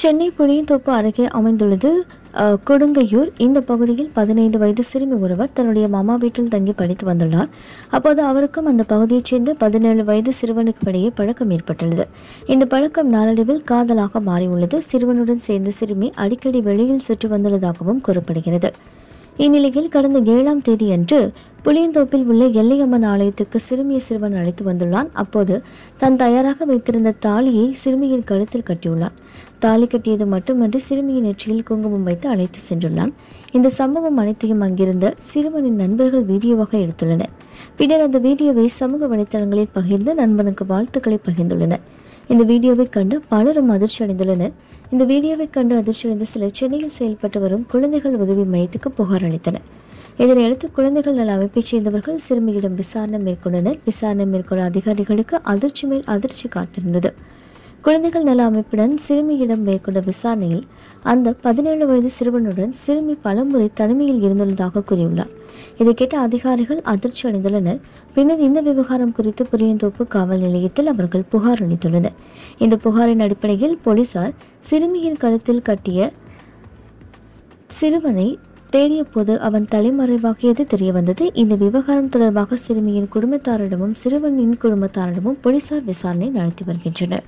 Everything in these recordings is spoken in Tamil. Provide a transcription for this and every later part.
சென்னை புளியந்தோப்பு அருகே அமைந்துள்ளது கொடுங்கையூர். இந்த பகுதியில் பதினைந்து வயது சிறுமி ஒருவர் தன்னுடைய மாமா வீட்டில் தங்கி படித்து வந்துள்ளார். அப்போது அவருக்கும் அந்த பகுதியைச் சேர்ந்த பதினேழு வயது சிறுவனுக்கு இடையே பழக்கம் ஏற்பட்டுள்ளது. இந்த பழக்கம் நாளடைவில் காதலாக மாறியுள்ளது. சிறுவனுடன் சேர்ந்த சிறுமி அடிக்கடி வெளியில் சுற்றி வந்துள்ளதாகவும் கூறப்படுகிறது. இந்நிலையில் கடந்த ஏழாம் தேதி அன்று புளியந்தோப்பில் உள்ள எல்லையம்மன் ஆலயத்திற்கு சிறுமியை சிறுவன் அழைத்து வந்துள்ளான். அப்போது தான் தயாராக வைத்திருந்த தாலியை சிறுமியின் கழுத்தில் கட்டியுள்ளான். தாலி கட்டியது மட்டுமன்றி சிறுமியின் நெற்றியில் குங்குமம் வைத்து அழைத்து சென்றுள்ளான். இந்த சம்பவம் அனைத்தையும் அங்கிருந்த சிறுவனின் நண்பர்கள் வீடியோவாக எடுத்துள்ளனர். பின்னர் அந்த வீடியோவை சமூக வலைத்தளங்களில் பகிர்ந்து நண்பனுக்கு வாழ்த்துக்களை பகிர்ந்துள்ளனர். இந்த வீடியோவை கண்டு பலரும் அதிர்ச்சி அடைந்துள்ளனர் இந்த வீடியோவை கண்டு அதிர்ச்சியடைந்த சிலர் சென்னையில் செயல்பட்டு வரும் குழந்தைகள் உதவி மையத்துக்கு புகார் அளித்தனர். இதனையடுத்து குழந்தைகள் நல அமைப்பைச் சேர்ந்தவர்கள் சிறுமியிடம் விசாரணை மேற்கொண்டனர். விசாரணை மேற்கொண்ட அதிகாரிகளுக்கு அதிர்ச்சி மேல் அதிர்ச்சி காத்திருந்தது. குழந்தைகள் நல அமைப்புடன் சிறுமியிடம் மேற்கொண்ட விசாரணையில் அந்த பதினேழு வயது சிறுவனுடன் சிறுமி பலமுறை தனிமையில் இருந்துள்ளதாக கூறியுள்ளார். இதை கேட்ட அதிகாரிகள் அதிர்ச்சி அடைந்துள்ளனர். பின்னர் இந்த விவகாரம் குறித்து புரியந்தோப்பு காவல் நிலையத்தில் அவர்கள் புகார் அளித்துள்ளனர். இந்த புகாரின் அடிப்படையில் போலீசார் சிறுமியின் கழுத்தில் கட்டிய சிறுவனை தேடிய போது அவன் தலைமறைவாகியது தெரிய வந்தது இந்த விவகாரம் தொடர்பாக சிறுமியின் குடும்பத்தாரிடமும் சிறுவனின் குடும்பத்தாரிடமும் போலீசார் விசாரணை நடத்தி வருகின்றனர்.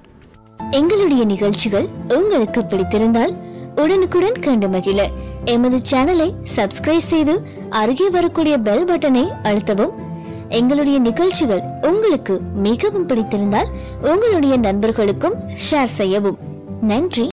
எங்களுடைய நிகழ்ச்சிகள் உங்களுக்கு பிடித்திருந்தால் உடனுக்குடன் கண்டு மகிழ. எமது சேனலை சப்ஸ்கிரைப் செய்து அருகே வரக்கூடிய பெல் பட்டனை அழுத்தவும். எங்களுடைய நிகழ்ச்சிகள் உங்களுக்கு மிகவும் பிடித்திருந்தால் உங்களுடைய நண்பர்களுக்கும் ஷேர் செய்யவும். நன்றி.